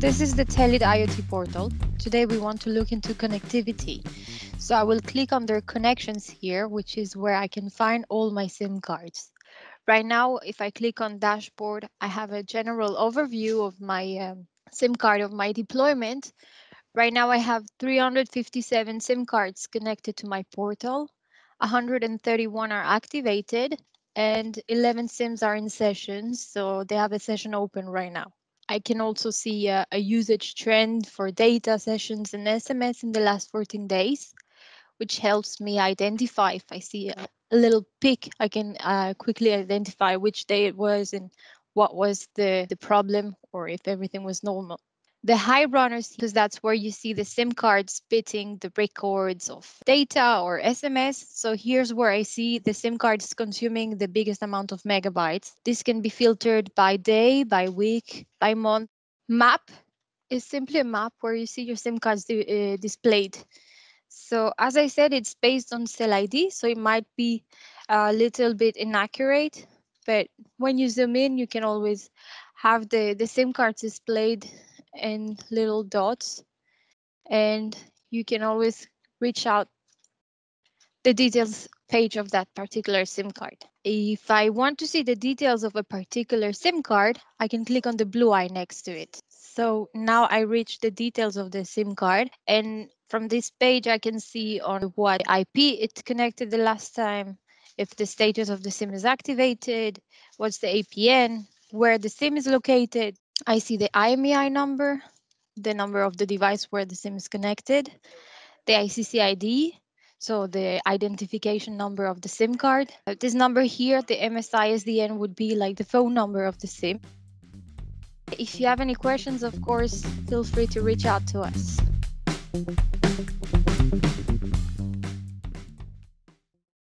This is the Telit IoT portal. Today we want to look into connectivity. So I will click on their connections here, which is where I can find all my SIM cards. Right now, if I click on dashboard, I have a general overview of my um, SIM card of my deployment. Right now I have 357 SIM cards connected to my portal. 131 are activated and 11 SIMs are in sessions, so they have a session open right now. I can also see a, a, usage trend for data sessions and SMS in the last 14 days, which helps me identify if I see a, a little peak, I can uh, quickly identify which day it was and what was the, the problem or if everything was normal the high runners because that's where you see the SIM card spitting the records of data or SMS. So here's where I see the SIM cards consuming the biggest amount of megabytes. This can be filtered by day, by week, by month. Map is simply a map where you see your SIM cards uh, displayed. So as I said, it's based on cell ID, so it might be a little bit inaccurate, but when you zoom in, you can always have the, the SIM cards displayed and little dots and you can always reach out the details page of that particular SIM card. If I want to see the details of a particular SIM card, I can click on the blue eye next to it. So now I reach the details of the SIM card and from this page I can see on what IP it connected the last time, if the status of the SIM is activated, what's the APN, where the SIM is located, I see the IMEI number, the number of the device where the SIM is connected, the ICC ID, so the identification number of the SIM card. Uh, this number here, the MSISDN would be like the phone number of the SIM. If you have any questions, of course, feel free to reach out to us.